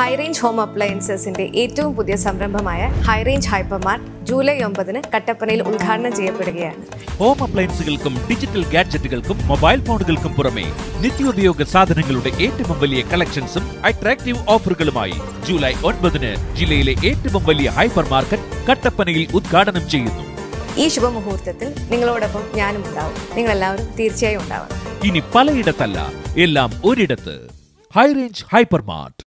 High range home അപ്ലയൻസസിന്റെ ഏറ്റവും പുതിയ സംരംഭമായ ഹൈറേഞ്ച് ഹൈപ്പർമാർട്ട് ജൂലൈ ഒമ്പതിന് കട്ടപ്പനയിൽ ഉദ്ഘാടനം ചെയ്യപ്പെടുകയാണ്. ഹോം അപ്ലയൻസുകൾക്കും ഡിജിറ്റൽ ഗാഡ്ജറ്റുകൾക്കും മൊബൈൽ ഫോണുകൾക്കും പുറമെ നിത്യോപയോഗ സാധനങ്ങളുടെ ഏറ്റവും വലിയ കളക്ഷൻസും അട്രാക്റ്റീവ് ഓഫറുകളുമായി ജൂലൈ ഒൻപതിന് ജില്ലയിലെ ഏറ്റവും വലിയ ഹൈപ്പർ മാർക്കറ്റ് കട്ടപ്പനയിൽ ഉദ്ഘാടനം ചെയ്യുന്നു. ഈ ശുഭമുഹൂർത്തത്തിൽ നിങ്ങളോടൊപ്പം ഞാനും ഉണ്ടാവും. നിങ്ങളെല്ലാവരും തീർച്ചയായും ഉണ്ടാവണം. ഇനി പലയിടത്തല്ല എല്ലാം ഒരിടത്ത്. High range hyper mart